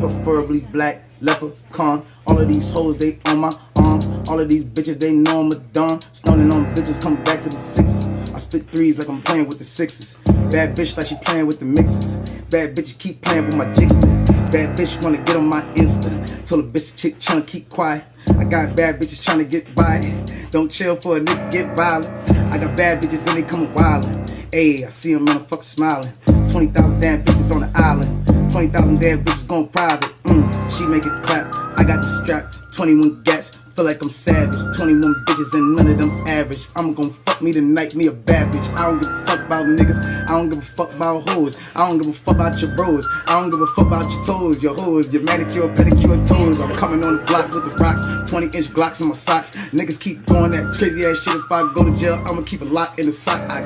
preferably black, leprechaun. All of these hoes, they on my arm. All of these bitches, they know I'm a don. Stoning on bitches, come back to the sixes. I spit threes like I'm playing with the sixes. Bad bitch like she playing with the mixes. Bad bitches keep playing with my jigs. Bad bitch wanna get on my Insta. Told a bitch chick tryna keep quiet. I got bad bitches tryna get by. Don't chill for a nigga get violent. I got bad bitches and they coming wildin'. Ayy, I see them motherfuckers smiling. 20,000 damn bitches on the. 20,000 damn bitches going private. Mm, she make it clap. I got the strap. 21 gats. Feel like I'm savage. 21 bitches and none of them average. I'm gonna fuck me tonight, me a bad bitch. I don't give a fuck about niggas. I don't give a fuck about hoes. I don't give a fuck about your bros. I don't give a fuck about your toes, your hoes, your manicure, pedicure toes. I'm coming on the block with the rocks. 20 inch Glocks in my socks. Niggas keep doing that crazy ass shit. If I go to jail, I'ma keep a lock in the sock. I